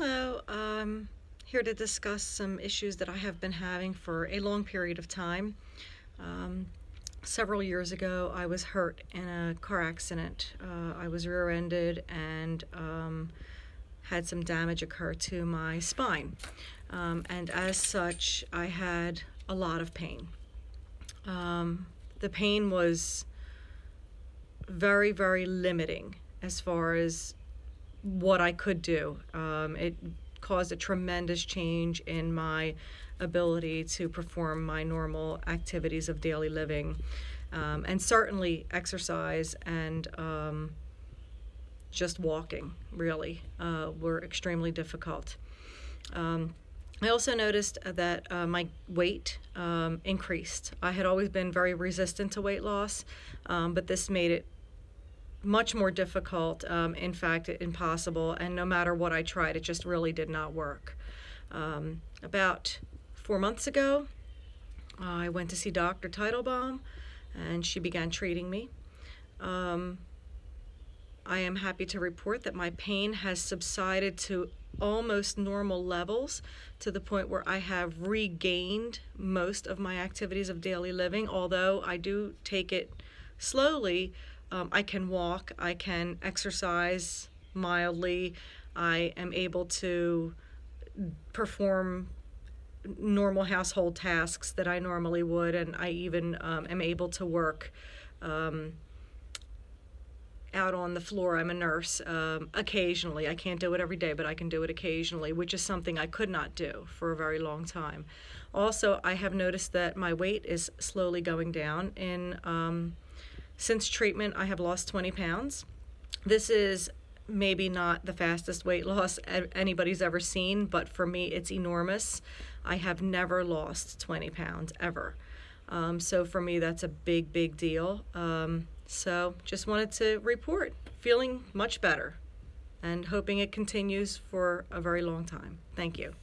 Hello, I'm here to discuss some issues that I have been having for a long period of time. Um, several years ago, I was hurt in a car accident. Uh, I was rear ended and um, had some damage occur to my spine. Um, and as such, I had a lot of pain. Um, the pain was very, very limiting as far as what I could do. Um, it caused a tremendous change in my ability to perform my normal activities of daily living. Um, and certainly exercise and um, just walking, really, uh, were extremely difficult. Um, I also noticed that uh, my weight um, increased. I had always been very resistant to weight loss, um, but this made it much more difficult, um, in fact, impossible. And no matter what I tried, it just really did not work. Um, about four months ago, I went to see Dr. Teitelbaum, and she began treating me. Um, I am happy to report that my pain has subsided to almost normal levels to the point where I have regained most of my activities of daily living, although I do take it slowly um, I can walk, I can exercise mildly, I am able to perform normal household tasks that I normally would, and I even um, am able to work um, out on the floor. I'm a nurse um, occasionally. I can't do it every day, but I can do it occasionally, which is something I could not do for a very long time. Also, I have noticed that my weight is slowly going down in um, since treatment, I have lost 20 pounds. This is maybe not the fastest weight loss anybody's ever seen, but for me, it's enormous. I have never lost 20 pounds ever. Um, so for me, that's a big, big deal. Um, so just wanted to report feeling much better and hoping it continues for a very long time. Thank you.